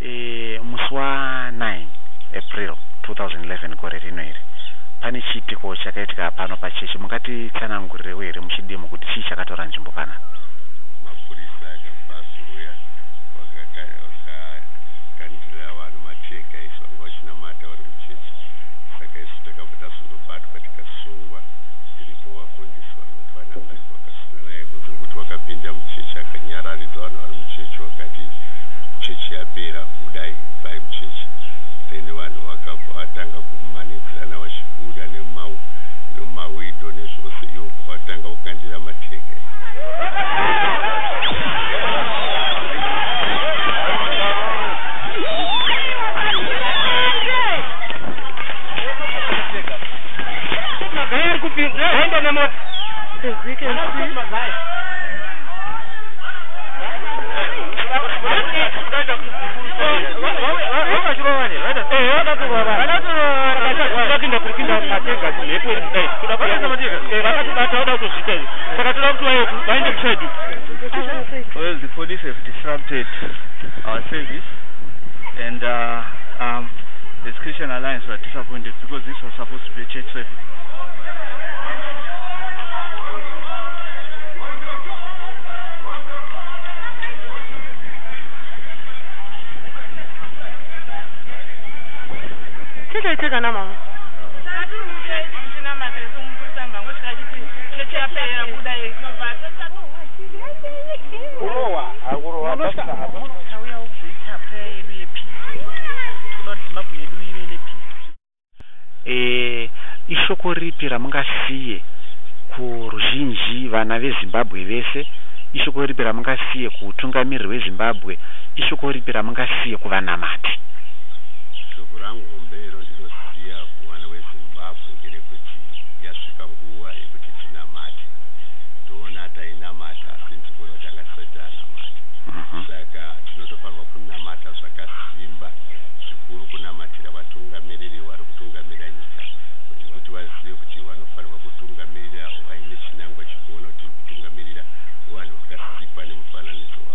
e, musi wa9 april 2011 gore rino iri. Pane chiitiko chakaitika pano pachechi? Mungatitsanangurirewo here muchidemo kuti chii chakatora nzvimbo pana? Mapurisa akabvasuruya vakakandira vanhu mateka isu vanga vachinamata vari muchechi. Saka isu takabva tazonobatwa tikasungwa tiripo vafundiswa nokuti vana vari vakasina naye kunze kuti vakapinda muchechi akanyararidza vanhu vari muchechi vakati chechi yapera kudai bai muchechi then vanhu vakabva vatanga kumanidzirana vachibuda nemawindo nezvose. Ivo vatanga kukandira mateka Well, the police have disrupted our service, and uh, um, the Christian Alliance were disappointed because this was supposed to be a church service. chitaitika namama kurowa akurowa pasava tauya kuzoita prayer yedu yepeace kuti zimbabwe yedu ive nepeace e, ishoko ripi ramungasiye kuruzhinji vana vezimbabwe vese? Ishoko ripi ramungasiye kuutungamiriri hwezimbabwe ishoko ripi ramungasiye kuvanamati? Shoko rangu hombe iro ndinosiya kuvana vezimbabwe ngerekuti yasvika nguva yekuti saka tinotofanirwa kunamata zvakasimba zvikuru kunamatira vatungamiriri vari kutungamirira nyika. Kuti vazive kuti vanofanirwa kutungamirira vaine chinangwa chekuona kuti kutungamirira vanhu vakasikwa nemufananidzo